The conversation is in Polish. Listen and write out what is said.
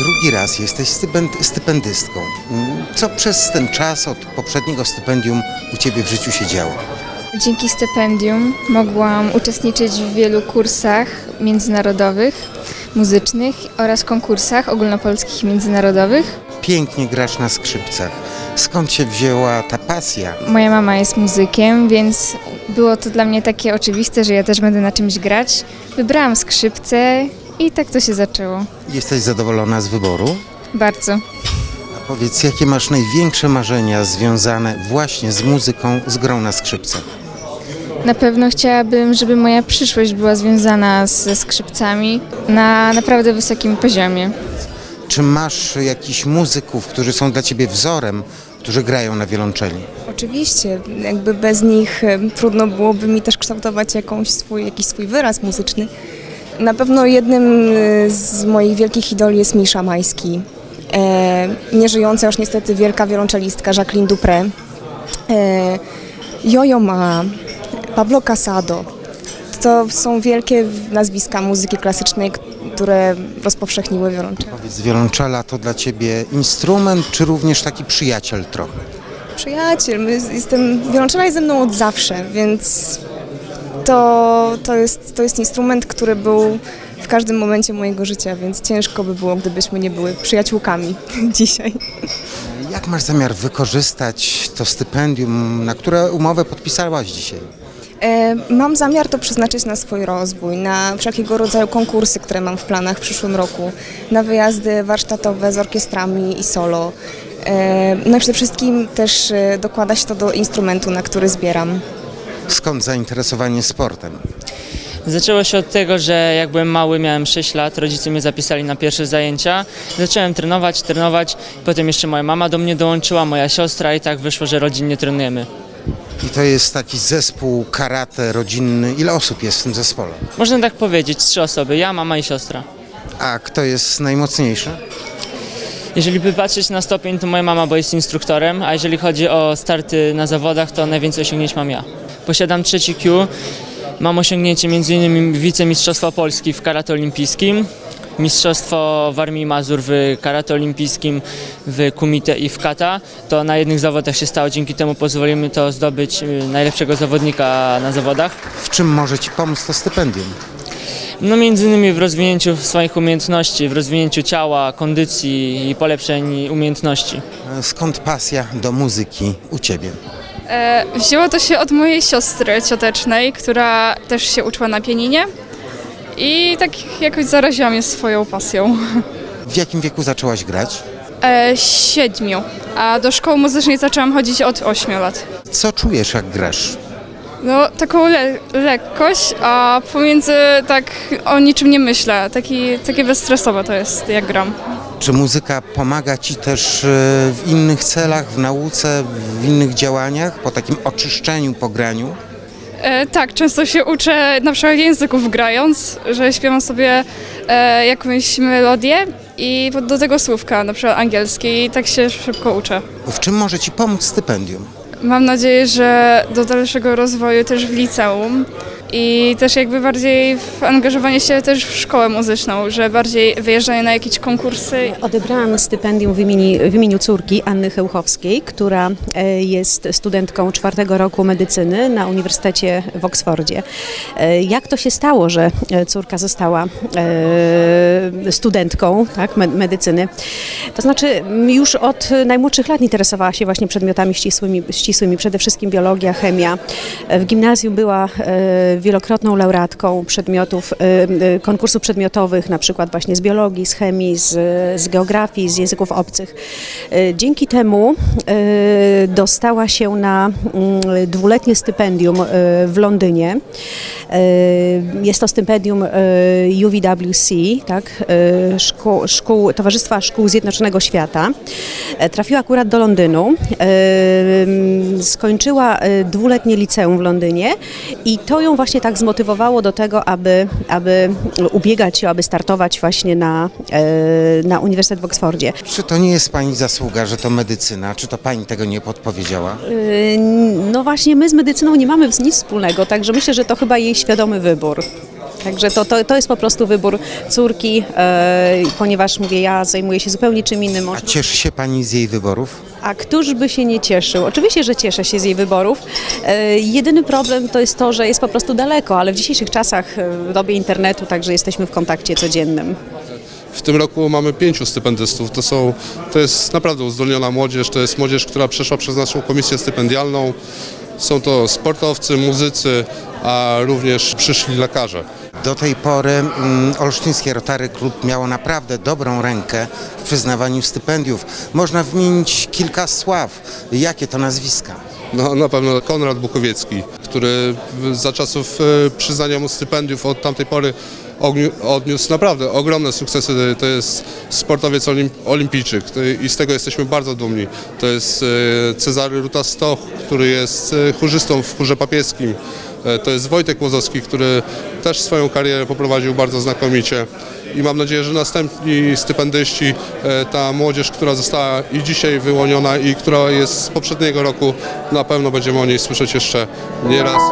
drugi raz jesteś stypend, stypendystką. Co przez ten czas od poprzedniego stypendium u Ciebie w życiu się działo? Dzięki stypendium mogłam uczestniczyć w wielu kursach międzynarodowych, muzycznych oraz konkursach ogólnopolskich i międzynarodowych. Pięknie grasz na skrzypcach. Skąd się wzięła ta pasja? Moja mama jest muzykiem, więc było to dla mnie takie oczywiste, że ja też będę na czymś grać. Wybrałam skrzypce i tak to się zaczęło. Jesteś zadowolona z wyboru? Bardzo. A powiedz, jakie masz największe marzenia związane właśnie z muzyką, z grą na skrzypcach? Na pewno chciałabym, żeby moja przyszłość była związana ze skrzypcami na naprawdę wysokim poziomie. Czy masz jakichś muzyków, którzy są dla Ciebie wzorem, którzy grają na wiolonczeli? Oczywiście, jakby bez nich trudno byłoby mi też kształtować jakąś swój, jakiś swój wyraz muzyczny. Na pewno jednym e, z moich wielkich idoli jest Misza Majski. E, nieżyjąca już niestety wielka wiolonczelistka Jacqueline Dupré. E, Jojo Ma, Pablo Casado. To są wielkie nazwiska muzyki klasycznej, które rozpowszechniły wiolonczele. Powiedz, wiolonczela to dla Ciebie instrument, czy również taki przyjaciel trochę? Przyjaciel, jestem, wiolonczela jest ze mną od zawsze, więc to, to, jest, to jest instrument, który był w każdym momencie mojego życia, więc ciężko by było, gdybyśmy nie były przyjaciółkami dzisiaj. Jak masz zamiar wykorzystać to stypendium, na które umowę podpisałaś dzisiaj? E, Mam zamiar to przeznaczyć na swój rozwój, na wszelkiego rodzaju konkursy, które mam w planach w przyszłym roku, na wyjazdy warsztatowe z orkiestrami i solo. E, No i przede wszystkim też e, dokłada się to do instrumentu, na który zbieram. Skąd zainteresowanie sportem? Zaczęło się od tego, że jak byłem mały, miałem 6 lat, rodzice mnie zapisali na pierwsze zajęcia. Zacząłem trenować, trenować, potem jeszcze moja mama do mnie dołączyła, moja siostra i tak wyszło, że rodzinnie trenujemy. I to jest taki zespół karate rodzinny. Ile osób jest w tym zespole? Można tak powiedzieć, trzy osoby, ja, mama i siostra. A kto jest najmocniejszy? Jeżeli by patrzeć na stopień, to moja mama, bo jest instruktorem, a jeżeli chodzi o starty na zawodach, to najwięcej osiągnięć mam ja. Posiadam trzeci Q, mam osiągnięcie m.in. wicemistrzostwa Polski w karate olimpijskim, mistrzostwo w Armii Mazur w karate olimpijskim, w kumite i w kata. To na jednych zawodach się stało, dzięki temu pozwolimy to zdobyć y, najlepszego zawodnika na zawodach. W czym może Ci pomóc to stypendium? No między innymi w rozwinięciu swoich umiejętności, w rozwinięciu ciała, kondycji i polepszeń umiejętności. Skąd pasja do muzyki u Ciebie? E, Wzięło to się od mojej siostry ciotecznej, która też się uczyła na pianinie i tak jakoś zaraziła mnie swoją pasją. W jakim wieku zaczęłaś grać? E, siedmiu, a do szkoły muzycznej zaczęłam chodzić od ośmiu lat. Co czujesz, jak grasz? No, taką le- lekkość, a pomiędzy tak o niczym nie myślę. Taki, takie bezstresowe to jest, jak gram. Czy muzyka pomaga Ci też e, w innych celach, w nauce, w innych działaniach, po takim oczyszczeniu, po graniu? E, tak, często się uczę na przykład języków grając, że śpiewam sobie e, jakąś melodię i do tego słówka, na przykład angielski i tak się szybko uczę. W czym może Ci pomóc stypendium? Mam nadzieję, że do dalszego rozwoju też w liceum i też jakby bardziej w angażowanie się też w szkołę muzyczną, że bardziej wyjeżdżanie na jakieś konkursy. Odebrałam stypendium w imieniu, w imieniu córki Anny Chełchowskiej, która e, jest studentką czwartego roku medycyny na Uniwersytecie w Oksfordzie. E, Jak to się stało, że e, córka została studentką tak, me- medycyny? To znaczy już od najmłodszych lat interesowała się właśnie przedmiotami ścisłymi, ścisłymi przede wszystkim biologia, chemia. W gimnazjum była wielokrotną laureatką przedmiotów, e, e, konkursów przedmiotowych, na przykład właśnie z biologii, z chemii, z, z geografii, z języków obcych. E, Dzięki temu dostała się na mm, dwuletnie stypendium w Londynie. Jest to stypendium UWC, tak, szkół, szkół, Towarzystwa Szkół Zjednoczonego Świata. E, Trafiła akurat do Londynu. Skończyła dwuletnie liceum w Londynie i to ją właśnie tak zmotywowało do tego, aby, aby ubiegać się, aby startować właśnie na, e, na Uniwersytet w Oksfordzie. Czy to nie jest Pani zasługa, że to medycyna? Czy to Pani tego nie podpowiedziała? E, No właśnie, my z medycyną nie mamy nic wspólnego, także myślę, że to chyba jej świadomy wybór. Także to, to, to jest po prostu wybór córki, e, ponieważ mówię, ja zajmuję się zupełnie czym innym. A cieszy się pani z jej wyborów? A któż by się nie cieszył? Oczywiście, że cieszę się z jej wyborów. E, jedyny problem to jest to, że jest po prostu daleko, ale w dzisiejszych czasach, e, w dobie internetu, także jesteśmy w kontakcie codziennym. W tym roku mamy pięciu stypendystów. To, są, to jest naprawdę uzdolniona młodzież. To jest młodzież, która przeszła przez naszą komisję stypendialną. Są to sportowcy, muzycy, a również przyszli lekarze. Do tej pory mm, Olsztyńskie Rotary Klub miało naprawdę dobrą rękę w przyznawaniu stypendiów. Można wymienić kilka sław. Jakie to nazwiska? No, na pewno Konrad Bukowiecki, który za czasów e, przyznania mu stypendiów od tamtej pory odniósł naprawdę ogromne sukcesy. To jest sportowiec olim, olimpijczyk i z tego jesteśmy bardzo dumni. To jest e, Cezary Ruta-Stoch, który jest e, chórzystą w chórze papieskim. E, To jest Wojtek Łozowski, który też swoją karierę poprowadził bardzo znakomicie. I mam nadzieję, że następni stypendyści, e, ta młodzież, która została i dzisiaj wyłoniona i która jest z poprzedniego roku, na pewno będziemy o niej słyszeć jeszcze nie raz.